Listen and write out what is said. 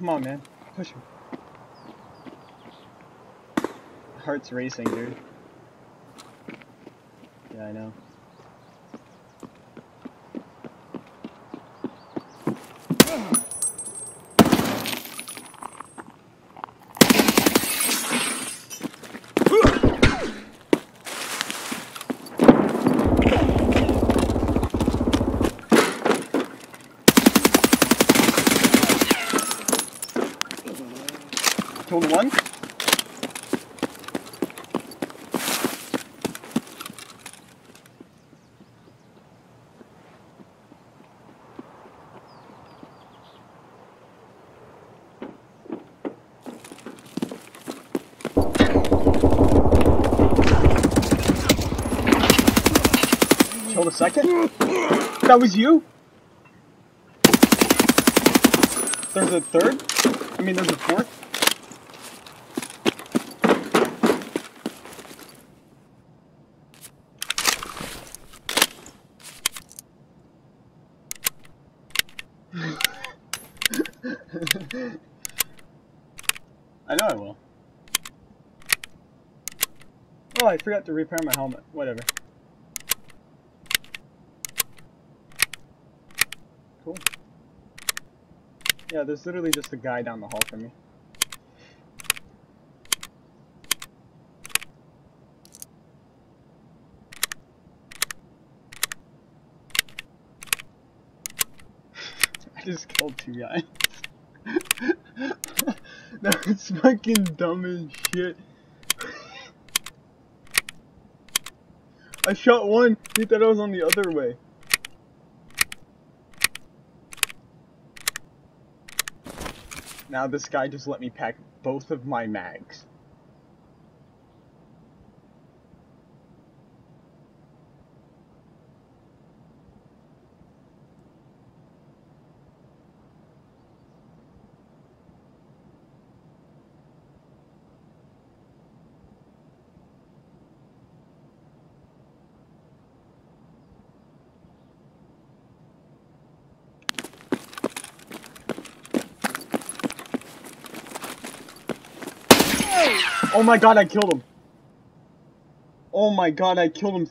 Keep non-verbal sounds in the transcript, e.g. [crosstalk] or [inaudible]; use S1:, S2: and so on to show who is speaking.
S1: come on, man. Push him. Heart's racing, dude. Yeah, I know. Killed one. Killed a second? That was you? There's a third? I mean, there's a fourth? I know I will. Oh, I forgot to repair my helmet. Whatever. Cool. Yeah, there's literally just a guy down the hall from me. I just killed two guys. [laughs] That's fucking dumb as shit. I shot one, he thought I was on the other way. Now this guy just let me pack both of my mags. Oh my god, I killed him. Oh my god, I killed him